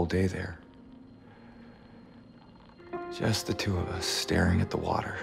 whole day there. Just the two of us staring at the water.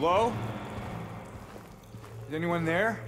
Hello? Is anyone there?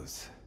Clothes.